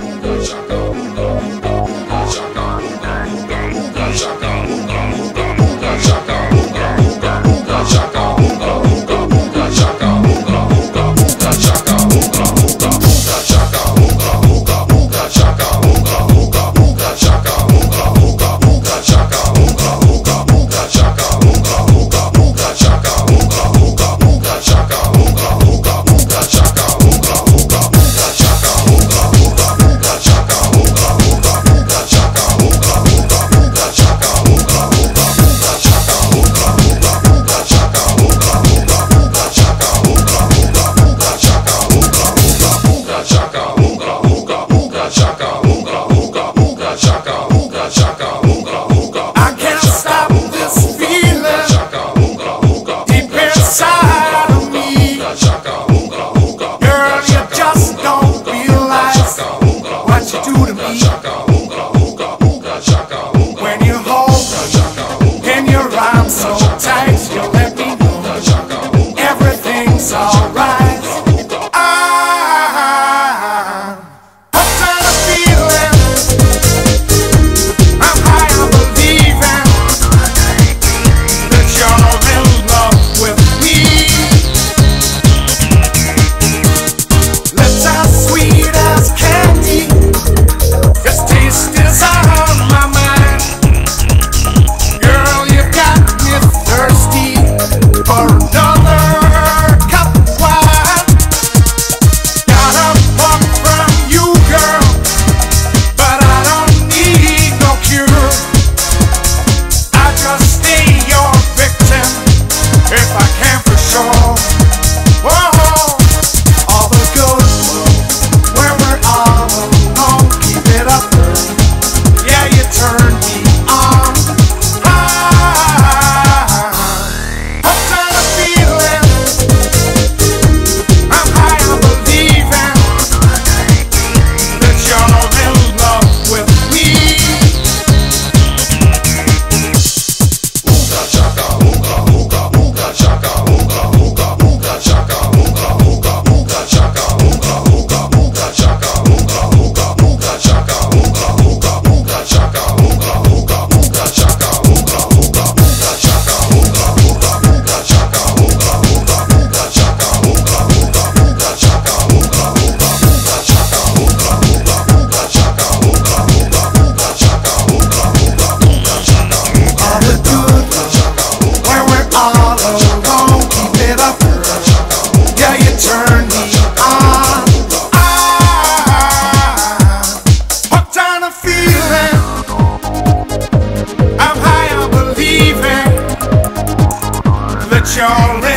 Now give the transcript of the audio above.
Boom, gotcha. inside of me. Girl, you just don't realize what you do to me. When you hold and your arms so tight, you let me everything's alright. y'all